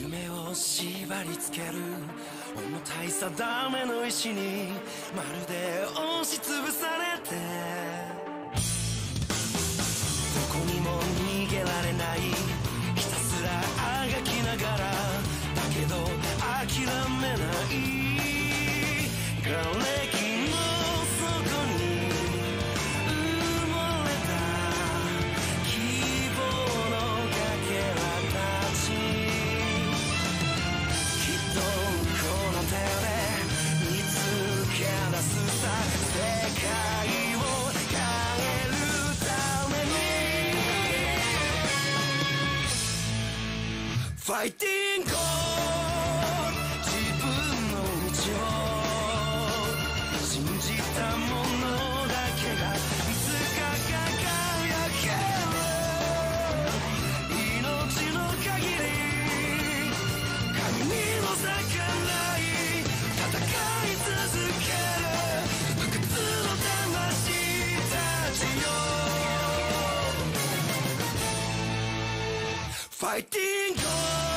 夢を縛り付ける重たい定めの石にまるで押しつぶされて。どこにも逃げられない。ひたすらあがきながら。だけど諦めない。ファイティング自分の道を信じたものだけがいつか輝ける命の限り神にも逆らい戦い続ける不屈の魂たちよファイティング